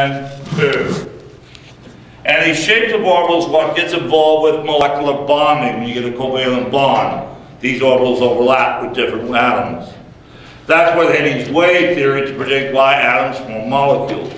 and two. And these shapes of orbitals what gets involved with molecular bonding when you get a covalent bond. These orbitals overlap with different atoms. That's why they use wave theory to predict why atoms form molecules.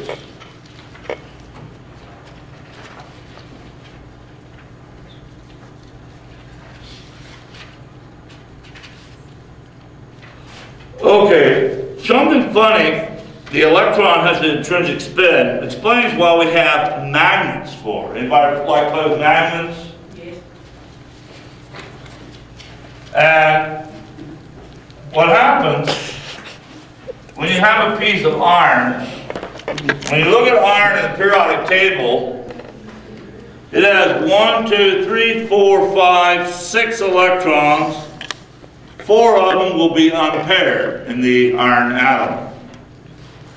Okay, something funny, the electron has an intrinsic spin, explains why we have magnets for. Anybody like with magnets? Yes. And what happens when you have a piece of iron, when you look at iron in the periodic table, it has one, two, three, four, five, six electrons. Four of them will be unpaired in the iron atom.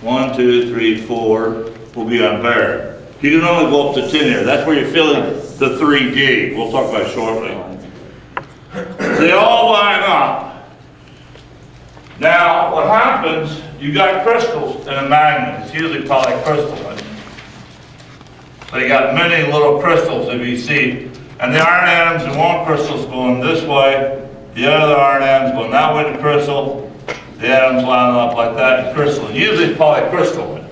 One, two, three, four will be unpaired. You can only go up to 10 here. That's where you're feeling the 3D. We'll talk about shortly. They all line up. Now, what happens, you got crystals in a magnet. It's usually polycrystalline. So you got many little crystals, if you see. And the iron atoms in one crystal is going this way, the other iron atom's going that way to crystal, the atoms lining up like that in crystal. Usually polycrystalline.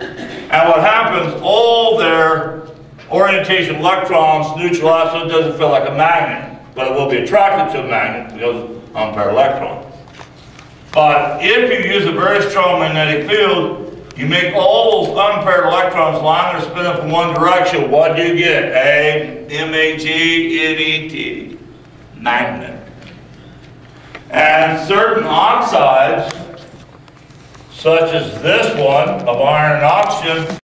And what happens, all their orientation electrons neutralize so it doesn't feel like a magnet, but it will be attracted to a magnet because unpaired electrons. But if you use a very strong magnetic field, you make all those unpaired electrons line their spin up in one direction, what do you get? A M-A-G-N-E-T, magnet. And certain oxides, such as this one of iron and oxygen,